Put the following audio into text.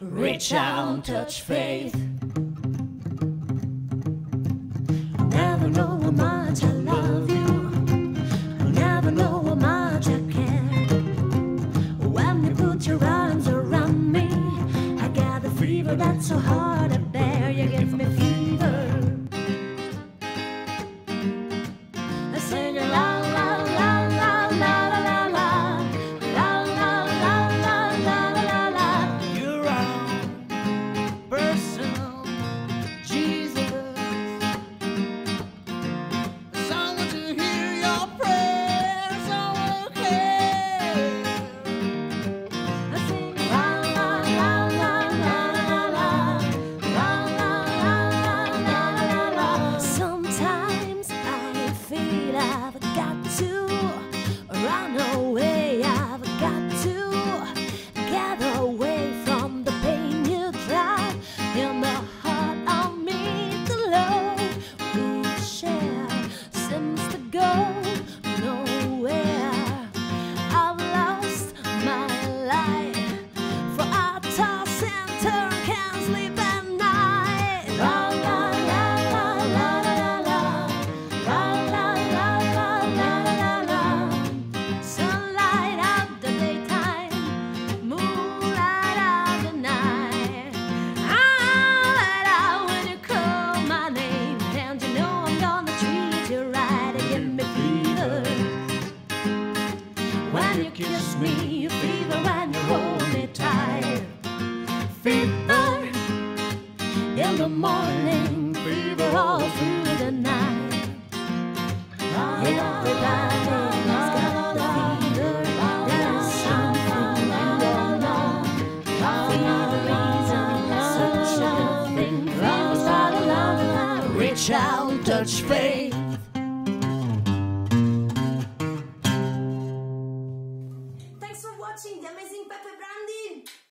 Reach out, and touch faith. Never know how much I love you. Never know how much I care. When you put your arms around me, I got a fever that's so hard go When you kiss me, fever when you hold me tight. Fever in the morning, fever all through the night. Got the fever. There's something don't know. Such a thing. Along. Reach out, touch faith. Watching The Amazing Pepe Branding!